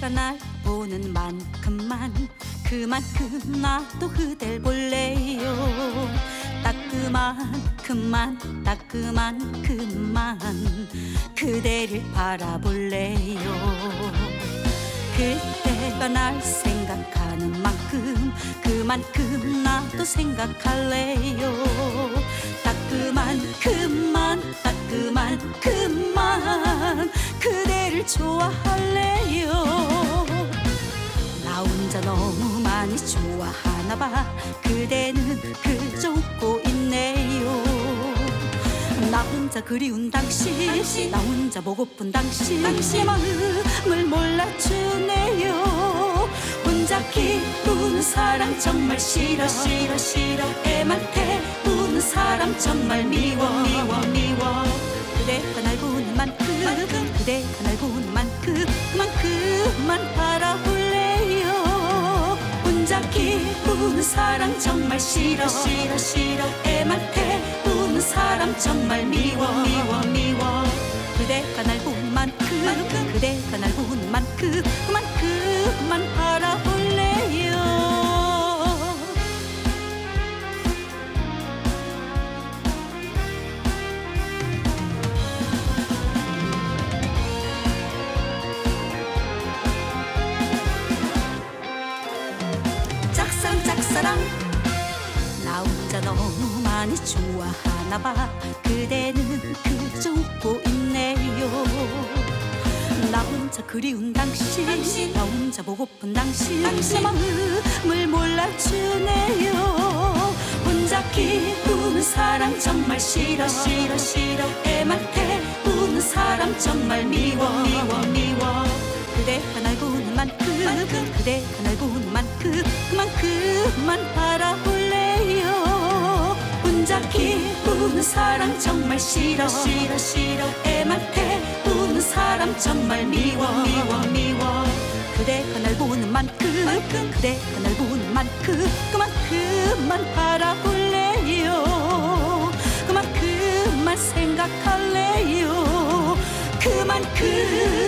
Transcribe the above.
그대가 날 보는 만큼만 그만큼 나도 그댈 볼래요. 따끔한큼만 따끔한큼만 그대를 바라볼래요. 그대가 날 생각하는 만큼 그만큼 나도 생각할래요. 따끔한큼만 따끔한큼만 그대를 좋아할래요. 나 혼자 너무 많이 좋아하나 봐. 그대는 그저 웃고 있네요. 나 혼자 그리운 당신, 당신. 나 혼자 보고픈 당신 당신의 마음을 몰라주네요. 혼자 기쁘는 사랑 정말 싫어. 싫어 싫어. 애만 태우는 사람 정말 미워. 미워 미워. 그대가 날 보는 만큼, 만큼. 그대가 날 보는 만큼 그만큼만 바라볼 기쁘는 사랑 정말 싫어 싫어 싫어 애만 태우는 사람 정말 미워 미워 미워 그대가 날 보는 만큼. 그대가 날 보는 만큼 그만큼 많이 좋아하나 봐. 그대는 그저 웃고 있네요. 나 혼자 그리운 당신, 당신. 나 혼자 보고픈 당신. 당신. 내 마음을 몰라주네요. 혼자 기쁘는 사랑 정말 싫어. 싫어 싫어. 애만 태우는 사람 정말 미워. 미워 미워. 그대가 날 보는 만큼, 만큼. 그대가 날 보는 만큼. 그만큼만 바 우는 사람 정말 싫어. 싫어 싫어. 애한테 우는 사람 정말 미워. 미워 미워. 그대가 날 보는 만큼, 만큼. 그대가 날 보는 만큼. 그만큼만 바라볼래요. 그만큼만 생각할래요. 그만큼.